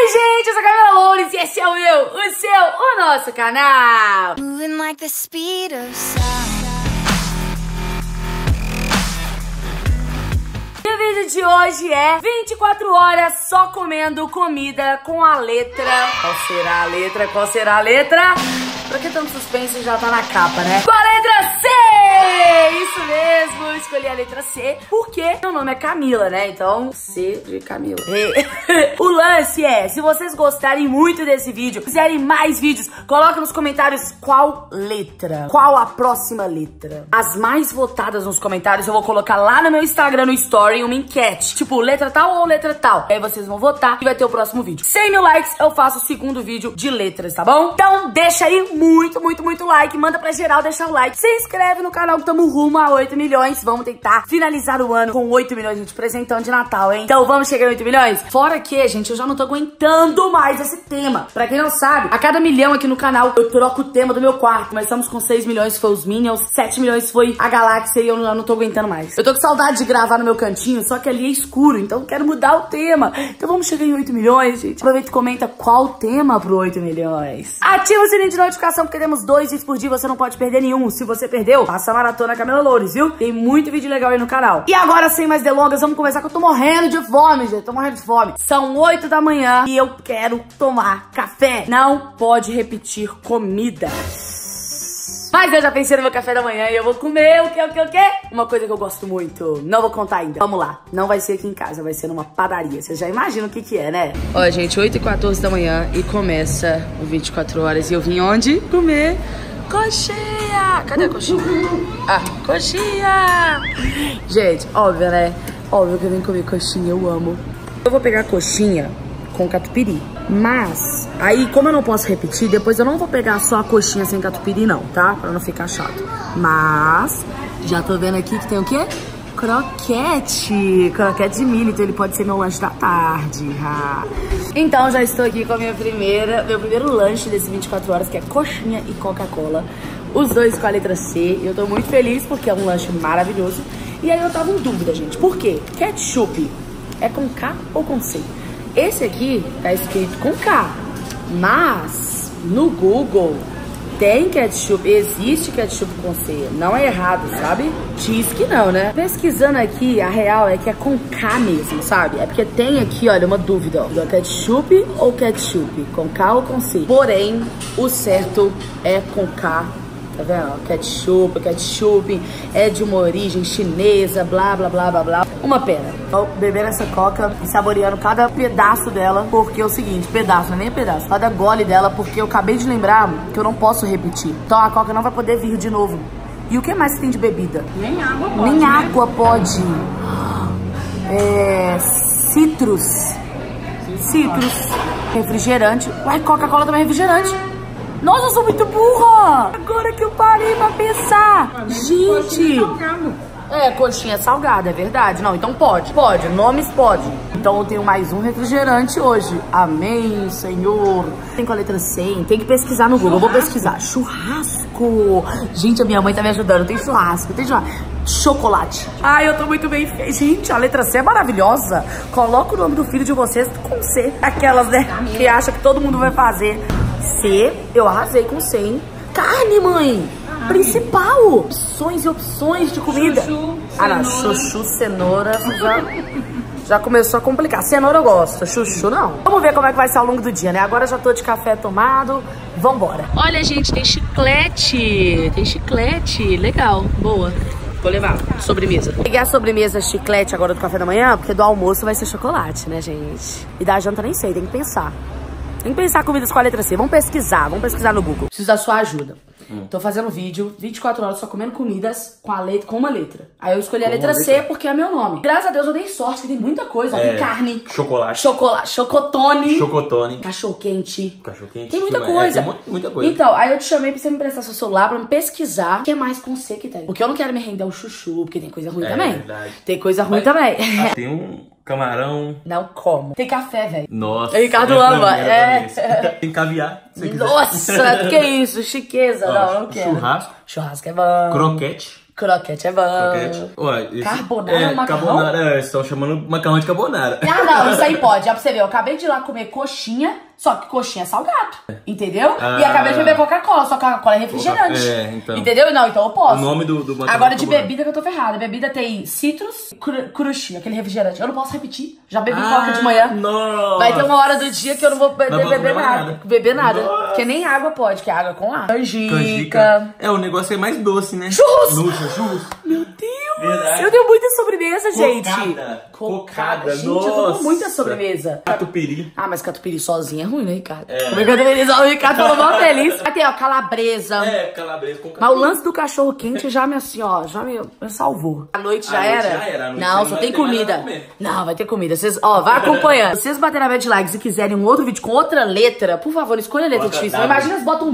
Oi, gente, eu sou a Camila Loures e esse é o meu, o seu, o nosso canal. Moving like the speed of sound. E o vídeo de hoje é 24 horas só comendo comida com a letra. Qual será a letra? Qual será a letra? Pra que tanto suspense já tá na capa, né? Com a letra C! Isso mesmo, escolhi a letra C porque meu nome é Camila, né? Então, C de Camila. o lance é, se vocês gostarem muito desse vídeo, quiserem mais vídeos, coloca nos comentários qual letra, qual a próxima letra. As mais votadas nos comentários eu vou colocar lá no meu Instagram, no Story, uma enquete. Tipo, letra tal ou letra tal. Aí vocês vão votar e vai ter o próximo vídeo. 100 mil likes, eu faço o segundo vídeo de letras, tá bom? Então deixa aí muito, muito, muito like. Manda pra geral deixar o like. Se inscreve no canal que tamo rumo a 8 milhões. Vamos tentar finalizar o ano com 8 milhões de presentão de Natal, hein? Então vamos chegar em 8 milhões? Fora que, gente, eu já não tô aguentando mais esse tema. Pra quem não sabe, a cada milhão aqui no canal eu troco o tema do meu quarto. Mas estamos com 6 milhões foi os Minions, 7 milhões foi a Galáxia e eu não, eu não tô aguentando mais. Eu tô com saudade de gravar no meu cantinho, só que ali é escuro, então quero mudar o tema. Então vamos chegar em 8 milhões, gente. Aproveita e comenta qual tema pro 8 milhões. Ativa o sininho de notificação, porque temos dois vídeos por dia, você não pode perder nenhum. Se você perdeu, passa a maratona Camila Loures, viu? Tem muito vídeo legal aí no canal. E agora, sem mais delongas, vamos começar que eu tô morrendo de fome, gente. Tô morrendo de fome. São 8 da manhã e eu quero tomar café. Não pode repetir comida. Mas eu já pensei no meu café da manhã e eu vou comer o que, o que, o que? Uma coisa que eu gosto muito. Não vou contar ainda. Vamos lá. Não vai ser aqui em casa, vai ser numa padaria. Vocês já imaginam o que que é, né? Ó, gente, 8 e 14 da manhã e começa o 24 horas. E eu vim onde? Comer coxinha. Cadê a coxinha? Ah, coxinha. Gente, óbvio, né? Óbvio que eu vim comer coxinha, eu amo. Eu vou pegar coxinha com catupiry. Mas, aí como eu não posso repetir, depois eu não vou pegar só a coxinha sem catupiry não, tá? Pra não ficar chato. Mas, já tô vendo aqui que tem o quê? Croquete, croquete de milho, então ele pode ser meu lanche da tarde. Então já estou aqui com a minha primeira, meu primeiro lanche desse 24 horas, que é coxinha e Coca-Cola. Os dois com a letra C. Eu tô muito feliz porque é um lanche maravilhoso. E aí eu tava em dúvida, gente. Por quê? Ketchup é com K ou com C? Esse aqui tá escrito com K, mas no Google tem ketchup, existe ketchup com C, não é errado, sabe? Diz que não, né? Pesquisando aqui, a real é que é com K mesmo, sabe? É porque tem aqui, olha, uma dúvida, ó. Ketchup ou ketchup? Com K ou com C? Porém, o certo é com K Tá vendo? Ketchup, ketchup é de uma origem chinesa, blá, blá, blá, blá, blá. Uma pena. Tô bebendo essa coca e saboreando cada pedaço dela, porque é o seguinte, pedaço, não é nem pedaço, cada gole dela, porque eu acabei de lembrar que eu não posso repetir. Então a coca não vai poder vir de novo. E o que mais que tem de bebida? Nem água pode, Nem né? água pode. É... Citrus. Citrus. Refrigerante. Uai, Coca-Cola também é refrigerante. Nossa, eu sou muito burra! Agora que eu parei pra pensar. Gente! É, coxinha salgada, é verdade. Não, então pode, pode. Nomes pode. Então eu tenho mais um refrigerante hoje. Amém, Senhor. Tem com a letra 100. Tem que pesquisar no Google. Eu vou pesquisar. Churrasco. Gente, a minha mãe tá me ajudando. Tem churrasco, tem churrasco. Chocolate. Ai, eu tô muito bem. Gente, a letra C é maravilhosa. Coloca o nome do filho de vocês com C. Aquelas, né, que acham que todo mundo vai fazer. C, eu arrasei com C, hein? Carne, mãe! Principal! Opções e opções de comida. Chuchu, ah, não, chuchu, cenoura, já, já começou a complicar. Cenoura eu gosto, chuchu não. Vamos ver como é que vai ser ao longo do dia, né? Agora já tô de café tomado, vambora. Olha, gente, tem chiclete, tem chiclete, legal, boa. Vou levar, sobremesa. Peguei a sobremesa chiclete agora do café da manhã, porque do almoço vai ser chocolate, né, gente? E da janta nem sei, tem que pensar. Tem que pensar comidas com a letra C. Vamos pesquisar, vamos pesquisar no Google. Preciso da sua ajuda. Tô fazendo vídeo, 24 horas só comendo comidas com, a letra, com uma letra. Aí eu escolhi a letra uma C letra. porque é meu nome. Graças a Deus eu dei sorte, que tem muita coisa. É, Tem carne, Chocolate. chocolate, chocotone, Chocotone. cachorro quente. Cachorro quente. Tem muita É, coisa. tem mu- muita coisa. Então, aí eu te chamei pra você me prestar seu celular pra me pesquisar o que é mais com C que tem. Porque eu não quero me render ao chuchu, porque tem coisa ruim É também. verdade. Tem coisa ruim Mas- também. Ah, tem um camarão. Não como. Tem café, velho. Nossa. O Ricardo pra ama, é. esse. Tem caviar. Nossa, que isso? Chiqueza. Ó, não, não quero. Churrasco. Churrasco é bom. Croquete. Croquete é bom. Croquete. Ué, esse- Carbonara é, macarrão? Carbonara, é, estão chamando macarrão de carbonara. Ah, não, isso aí pode. Já pra você ver, eu acabei de ir lá comer coxinha, só que coxinha é salgado. Entendeu? E Ah. acabei de beber Coca-Cola, só que Coca-Cola é refrigerante. É, então. Entendeu? Não, então eu posso. O nome do- do Agora de carbonara. bebida que eu tô ferrada. Bebida tem citrus, cru, crushi, aquele refrigerante. Eu não posso repetir. Já bebi Ah, coca de manhã. Nossa. Vai ter uma hora do dia que eu não vou beber, Não beber nada. nada. Beber nada. Nossa. Porque nem água pode, que é água com ar. Canjica. Canjica. É, o negócio é mais doce, né? Churros! Luxa, churros. Meu Deus! Verdade. Eu tenho muita sobremesa, gente. Cocada. Cocada, Gente, eu tomo nossa. muita sobremesa. Catupiry. Ah, mas catupiry sozinho é ruim, né, Ricardo? É. Comer catupiry sozinho, o Ricardo falou mal feliz. Aí tem, ó, calabresa. É, calabresa com Mas o lance do cachorro quente já me, assim, ó, já me, me salvou. A noite já A noite era? já era, a noite não, só tem comida. Não, vai ter comida. Vocês, ó, vai acompanhando. Se vocês baterem a bad likes e quiserem um outro vídeo com outra letra, por favor, escolha a letra Bota difícil. Imagina se bota um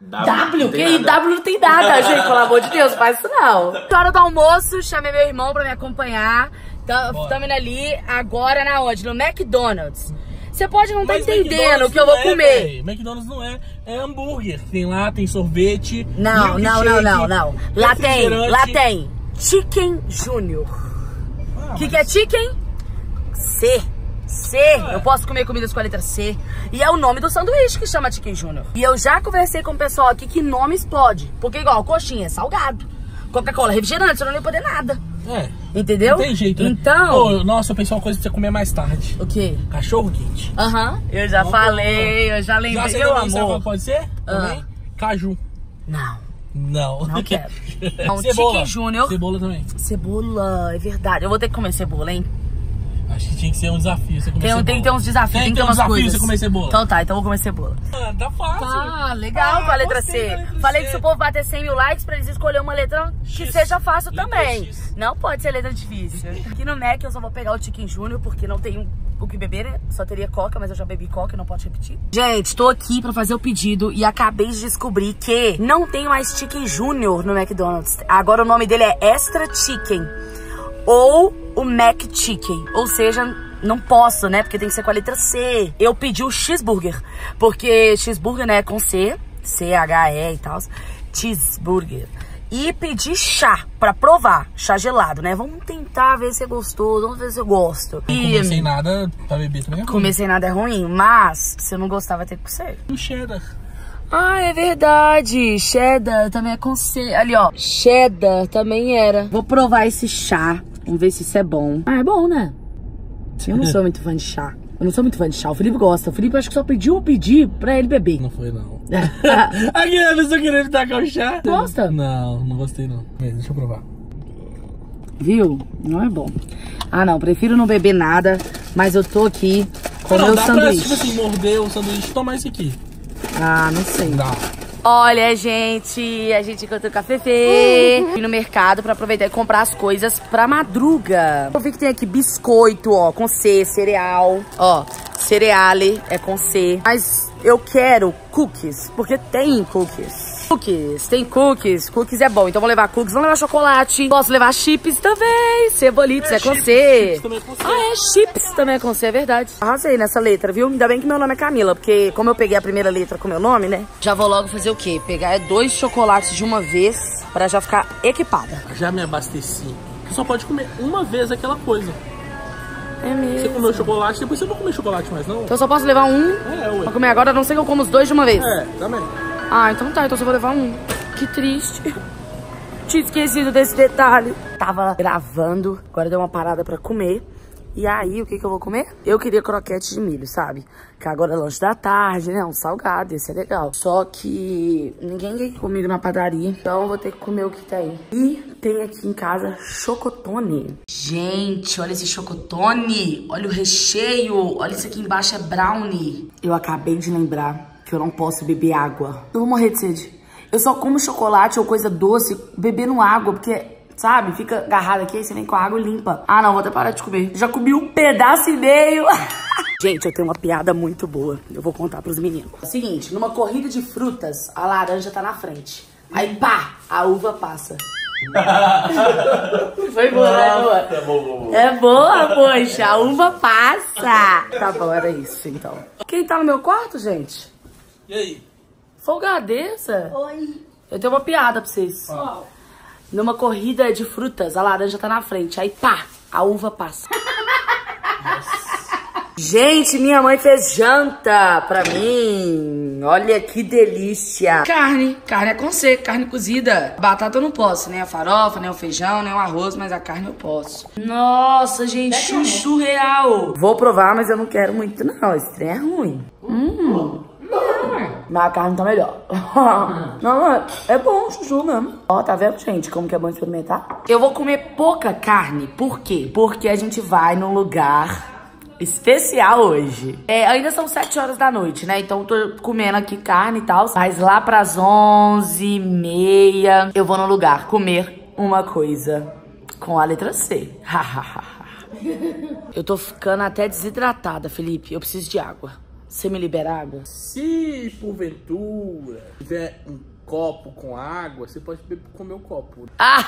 W. W? não Que tem aí? nada. W não tem nada, gente. Pelo amor de Deus, faz isso não. Na hora do almoço, chamei meu irmão pra me acompanhar. Estamos indo ali agora na onde? No McDonald's. Você pode não estar Mas entendendo o que eu vou é, comer. véi. McDonald's não é, é hambúrguer. Tem lá, tem sorvete. Não, não, não, não, não. Lá tem, lá tem Chicken Junior. Ah, O que, que é chicken? C. C. Eu posso comer comidas com a letra C. E é o nome do sanduíche que chama Chicken Junior. E eu já conversei com o pessoal aqui que nome explode. Porque igual, coxinha é salgado. Coca-Cola é refrigerante, você não ia poder nada. É. Entendeu? Não tem jeito, né? Então. Ô, nossa, eu pensei uma coisa pra você comer mais tarde. O quê? Cachorro quente. Aham. Eu já Vamos falei, eu já Já lembrei, sei meu também, sabe amor. pode ser? Também? Caju. Não, Não. não quero. Não, Cebola. Chicken Junior. Cebola também. Cebola, é verdade. Eu vou ter que comer cebola, hein? Acho que tinha que ser um desafio você Tem, tem que ter uns desafios, tem, Tem que ter um umas desafio coisas. você comer cebola. Então tá, então eu vou comer cebola. Ah, tá fácil. Ah, legal com a Ah, letra C. da letra Falei C. que se o povo bater 100 mil likes pra eles escolher uma letra que X. seja fácil Letra também. X. Não pode ser letra difícil. Aqui no Mac eu só vou pegar o Chicken Junior porque não tem o que beber, né? Só teria coca, mas eu já bebi coca, não posso repetir. Gente, tô aqui pra fazer o pedido e acabei de descobrir que não tem mais Chicken Junior no McDonald's. Agora o nome dele é Extra Chicken ou o Mac Chicken. Ou seja, não posso, né? Porque tem que ser com a letra C. Eu pedi o cheeseburger, porque cheeseburger, né, é com C, C-H-E e tal. Cheeseburger. E pedi chá pra provar, chá gelado, né? Vamos tentar ver se é gostoso, vamos ver se eu gosto. Comer sem E nada pra beber também é ruim. comer sem nada é ruim, mas se eu não gostar vai ter que ser. O cheddar. Ah, é verdade. Cheddar também é com C. Ali, ó. Cheddar também era. Vou provar esse chá. Vamos ver se isso é bom. Ah, é bom, né? Eu não sou muito fã de chá. Eu não sou muito fã de chá. O Felipe gosta. O Felipe acho que só pediu ou pedir pra ele beber. Não foi, não. Aqui a pessoa querendo tacar o chá. Gosta? Não, não gostei, não. Mas Deixa eu provar. Viu? Não é bom. Ah, não. Prefiro não beber nada. Mas eu tô aqui com o não, meu dá pra, sanduíche. tipo assim, morder o sanduíche e tomar isso aqui. Ah, não sei. Dá. Olha, gente, a gente encontrou o Café. Fui no mercado pra aproveitar e comprar as coisas pra madruga. Eu vi que tem aqui biscoito, ó, com C, cereal. Ó, cereale é com C. Mas eu quero cookies, porque tem cookies. Cookies, tem cookies. Cookies é bom, então vou levar cookies, vou levar chocolate. Posso levar chips também. Cebolitos é, com chips, C. chips também é com C. Ah, é chips também é com C, é verdade. Arrasei nessa letra, viu? Ainda bem que meu nome é Camila, porque como eu peguei a primeira letra com meu nome, né? Já vou logo fazer o quê? Pegar dois chocolates de uma vez pra já ficar equipada. Já me abasteci. Você só pode comer uma vez aquela coisa. É Você mesmo. comeu chocolate, depois você não vai comer chocolate mais, não? Então eu só posso levar um É, pra comer agora, a não ser que eu como os dois de uma vez. É, também. Ah, então tá, então só vou levar um. Que triste. Tinha esquecido desse detalhe. Tava gravando, agora deu uma parada pra comer. E aí, o que que eu vou comer? Eu queria croquete de milho, sabe? Que agora é lanche da tarde, né? Um salgado, esse é legal. Só que ninguém ir comigo na padaria, então eu vou ter que comer o que tem. E tem aqui em casa chocotone. Gente, olha esse chocotone. Olha o recheio. Olha isso aqui embaixo é brownie. Eu acabei de lembrar que eu não posso beber água. Eu vou morrer de sede. Eu só como chocolate ou coisa doce bebendo água, porque, sabe, fica agarrado aqui, aí você vem com a água e limpa. Ah, não, vou até parar de comer. Já comi um pedaço e meio. Gente, eu tenho uma piada muito boa. Eu vou contar pros meninos. Seguinte, numa corrida de frutas, a laranja tá na frente. Aí, pá, a uva passa. Foi boa, né? Boa. Bom, bom. É boa, poxa. A uva passa. Tá bom, era isso, então. Quem tá no meu quarto, gente? E aí? Folgadeza. Oi. Eu tenho uma piada pra vocês. numa corrida de frutas, a laranja tá na frente. Aí pá, a uva passa. Gente, minha mãe fez janta pra mim. Olha que delícia. Carne, carne é com C, carne cozida. Batata eu não posso, nem a farofa, nem o feijão, nem o arroz, mas a carne eu posso. Nossa, gente, chuchu real. Vou provar, mas eu não quero muito não. Esse trem é ruim. Hum. Mas a carne tá melhor. não, é, é bom chuchu mesmo. Ó, tá vendo, gente, como que é bom experimentar? Eu vou comer pouca carne. Por quê? Porque a gente vai num lugar especial hoje. É, ainda são 7 horas da noite, né? Então tô comendo aqui carne e tal. Mas lá pras 11 e meia eu vou no lugar comer uma coisa com a letra C. eu tô ficando até desidratada, Felipe. Eu preciso de água. Você me libera água? Se porventura tiver um copo com água, você pode beber, comer o copo. Ah!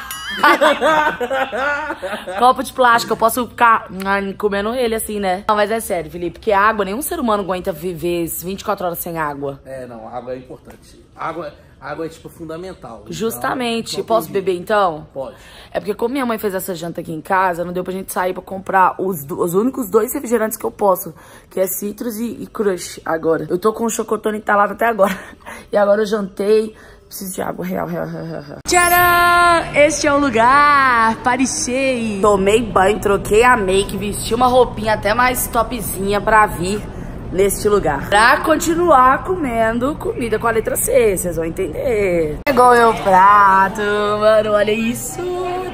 copo de plástico, eu posso ficar comendo ele assim, né? Não, mas é sério, Felipe, porque água, nenhum ser humano aguenta viver 24 horas sem água. É, não, água é importante. Água, água é, tipo, fundamental. Justamente. Então, Posso beber, então? Pode. É porque como minha mãe fez essa janta aqui em casa, não deu pra gente sair pra comprar os, os únicos dois refrigerantes que eu posso, que é Citrus e, e Crush agora. Eu tô com o chocotone entalado até agora. E agora eu jantei, Preciso de água real, real, real, real. Tcharam! Este é o lugar, Parichei. Tomei banho, troquei a make, vesti uma roupinha até mais topzinha pra vir neste lugar. Pra continuar comendo comida com a letra C, vocês vão entender. Chegou meu prato, mano, olha isso,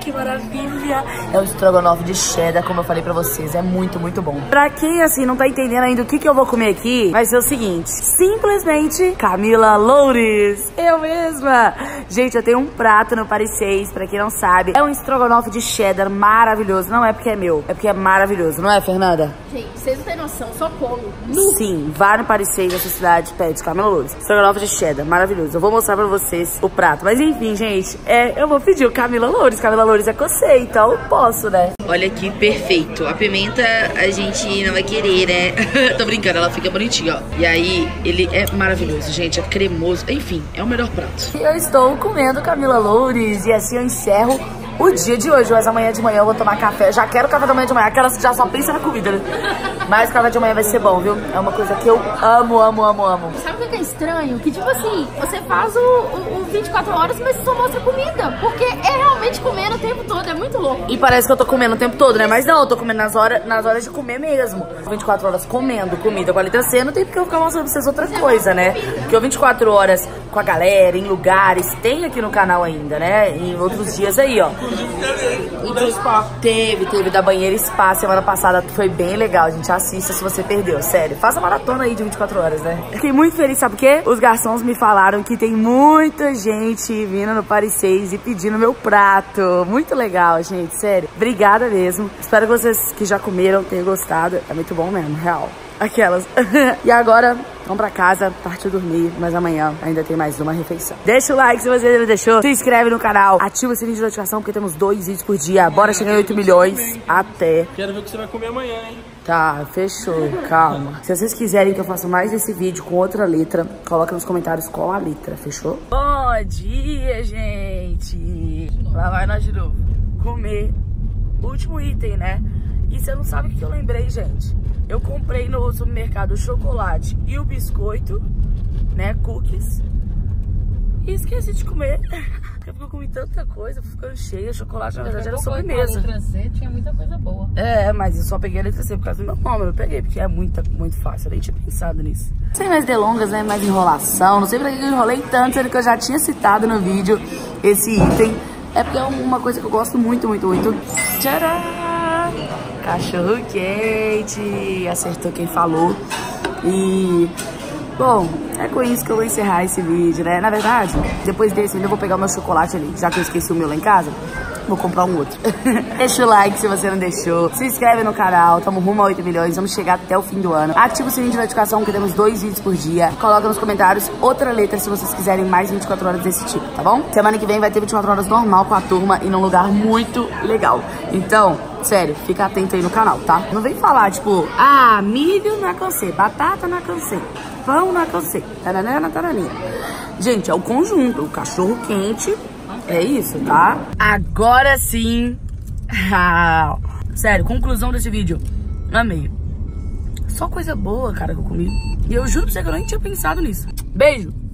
que maravilha. É o estrogonofe de cheddar, como eu falei pra vocês, é muito, muito bom. Pra quem, assim, não tá entendendo ainda o que, que eu vou comer aqui, vai ser o seguinte, simplesmente Camila Loures, eu mesma. Gente, eu tenho um prato no Paris 6, pra quem não sabe, é um estrogonofe de cheddar maravilhoso, não é porque é meu, é porque é maravilhoso, não é, Fernanda? Gente, vocês não têm noção, só como. Sim, vá no Paris 6 dessa cidade, pede Camila Loures. Estrogonofe de cheddar, maravilhoso. Eu vou mostrar pra vocês o prato. Mas enfim, gente, é, eu vou pedir o Camila Loures. Camila Loures é cocê, então eu posso, né? Olha aqui, perfeito. A pimenta a gente não vai querer, né? Tô brincando, ela fica bonitinha, ó. E aí, ele é maravilhoso, gente. É cremoso. Enfim, é o melhor prato. Eu estou comendo Camila Loures e assim eu encerro o dia de hoje, mas amanhã de manhã eu vou tomar café. Já quero café da manhã de manhã, aquelas que já só pensa na comida, né? Mas café de manhã vai ser bom, viu? É uma coisa que eu amo, amo, amo, amo. Sabe o que é estranho? Que tipo assim, você faz o, o, o 24 horas, mas só mostra comida. Porque é realmente comendo o tempo todo, é muito louco. E parece que eu tô comendo o tempo todo, né? Mas não, eu tô comendo nas horas, nas horas de comer mesmo. 24 horas comendo comida com a letra C, não tem porque eu ficar mostrando pra vocês outra coisa, né? Porque eu 24 horas com a galera, em lugares, tem aqui no canal ainda, né? Em outros dias aí, ó. O da spa. Teve, teve da banheira spa semana passada, foi bem legal, gente. Assista se você perdeu, sério. Faça maratona aí de 24 horas, né? Fiquei muito feliz, sabe por quê? Os garçons me falaram que tem muita gente vindo no Paris 6 e pedindo meu prato. Muito legal, gente, sério. Obrigada mesmo. Espero que vocês que já comeram tenham gostado. É muito bom mesmo, real. Aquelas. e agora, vamos pra casa, partiu dormir, mas amanhã ainda tem mais uma refeição. Deixa o like se você não deixou, se inscreve no canal, ativa o sininho de notificação porque temos dois vídeos por dia. Bora chegar em 8 milhões. Até. Quero ver o que você vai comer amanhã, hein? Tá, fechou, calma. Se vocês quiserem que eu faça mais esse vídeo com outra letra, coloca nos comentários qual a letra, fechou? Bom dia, gente! Lá vai nós de novo. Comer. Último item, né? E você não sabe o que eu lembrei, gente. Eu comprei no supermercado o chocolate e o biscoito, né, cookies. E esqueci de comer. Porque eu comi tanta coisa, ficando cheia. Chocolate, na verdade, era sobremesa. letra C tinha muita coisa boa. É, mas eu só peguei a letra C por causa do meu nome. Eu peguei, porque é muito, muito fácil. Eu nem tinha pensado nisso. Sem mais delongas, né? Mais enrolação. Não sei pra que eu enrolei tanto, sendo que eu já tinha citado no vídeo esse item. É porque é uma coisa que eu gosto muito, muito, muito. Tcharam! Cachorro quente. Acertou quem falou. E... Bom, é com isso que eu vou encerrar esse vídeo, né? Na verdade, depois desse eu ainda vou pegar o meu chocolate ali, já que eu esqueci o meu lá em casa. Vou comprar um outro. Deixa o like se você não deixou. Se inscreve no canal. Tamo rumo a 8 milhões. Vamos chegar até o fim do ano. Ativa o sininho de notificação que temos dois vídeos por dia. Coloca nos comentários outra letra se vocês quiserem mais 24 horas desse tipo, tá bom? Semana que vem vai ter 24 horas normal com a turma e num lugar muito legal. Então, Sério, fica atento aí no canal, tá? Não vem falar, tipo, ah, milho na é cansei, batata na é cansei, pão na é cansei, taranana, taraninha. Gente, é o conjunto, o cachorro quente, é isso, tá? Agora sim. Ah, sério, conclusão desse vídeo. Amei. Só coisa boa, cara, que eu comi. E eu juro pra você que eu nem tinha pensado nisso. Beijo!